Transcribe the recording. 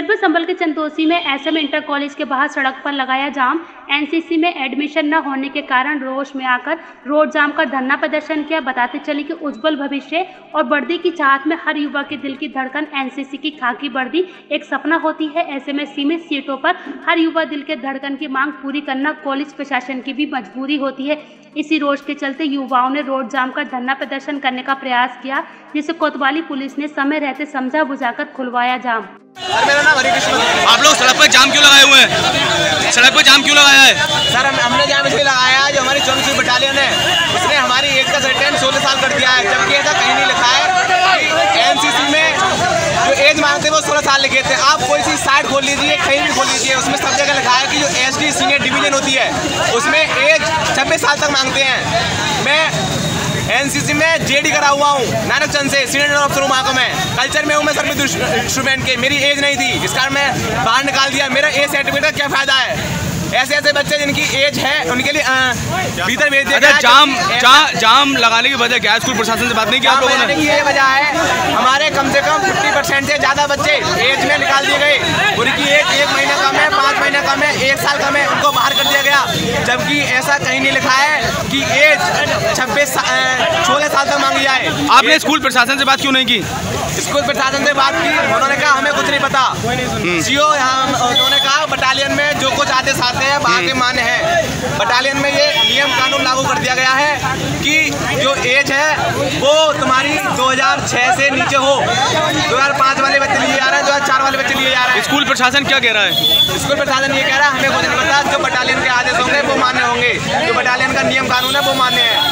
जनपद संबल के चंदोसी में एसएम इंटर कॉलेज के बाहर सड़क पर लगाया जाम। एनसीसी में एडमिशन न होने के कारण रोष में आकर रोड जाम कर धरना प्रदर्शन किया। बताते चले कि उज्जवल भविष्य और वर्दी की चाहत में हर युवा के दिल की धड़कन एनसीसी की खाकी वर्दी एक सपना होती है। ऐसे में सीमित सीटों पर हर युवा दिल के धड़कन की मांग पूरी करना कॉलेज प्रशासन की भी मजबूरी होती है। इसी रोष के चलते युवाओं ने रोड जाम कर धरना प्रदर्शन करने का प्रयास किया, जिसे कोतवाली पुलिस ने समय रहते समझा बुझाकर खुलवाया जाम। मेरा नाम हरिकृष्ण आप लोग सड़क पर जाम क्यों लगाए हुए हैं? सड़क पर जाम क्यों लगाया है? सर हम हमने जाम इसलिए लगाया है जो हमारी चौबीसवीं बटालियन है। उसने हमारी एज का सर्टेन सोलह साल कर दिया है जबकि ऐसा कहीं नहीं लिखा है। एनसीसी में जो एज मांगते हैं वो सोलह साल लिखे थे। आप कोई सी साइट खोल लीजिए कहीं भी खोल लीजिए उसमें सब जगह लिखा है कि जो एस डी सीनियर डिवीज़न होती है उसमें एज छब्बीस साल तक मांगते हैं। मैं एनसीसी में जेडी करा हुआ हूँ नानक चंद से सीनियर ऑफिसर हूँ वहाँ मैं। कल्चर में हूँ मैं सर सर्विस इंस्ट्रूमेंट के। मेरी एज नहीं थी। इस कारण मैं बाहर निकाल दिया। मेरा एज सर्टिफिकेट का क्या फ़ायदा है? ऐसे ऐसे बच्चे जिनकी एज है उनके लिए अ, भीतर भेज दिया अच्छा जाम जा, जाम लगाने की वजह क्या है? स्कूल प्रशासन से बात नहीं की आप लोगों ने? ये वजह है हमारे कम से कम 50 परसेंट से ज़्यादा बच्चे एज में निकाल दिए गए। उनकी एज एक महीना कम है पाँच महीना कम है एक साल कम है उनको बाहर कर दिया गया। जबकि ऐसा कहीं नहीं लिखा है कि एज छब्बीस सोलह साल तक मांगी जाए। आपने स्कूल प्रशासन से बात क्यों नहीं की? स्कूल प्रशासन से बात की। उन्होंने कहा हमें कुछ नहीं पता। सीओ यहाँ उन्होंने कहा बटालियन में जो कुछ आदेश आते हैं वहाँ के मान्य है। बटालियन में ये नियम कानून लागू कर दिया गया है कि जो एज है वो तुम्हारी 2006 से नीचे हो। 2005 वाले बच्चे लिए जा रहे हैं 2004 वाले बच्चे लिए जा रहे हैं। स्कूल प्रशासन क्या कह रहा है? स्कूल प्रशासन ये कह रहा है हमें कुछ नहीं पता। जो बटालियन के आदेश होंगे वो मान्य होंगे। जो बटालियन का नियम कानून है वो मान्य है।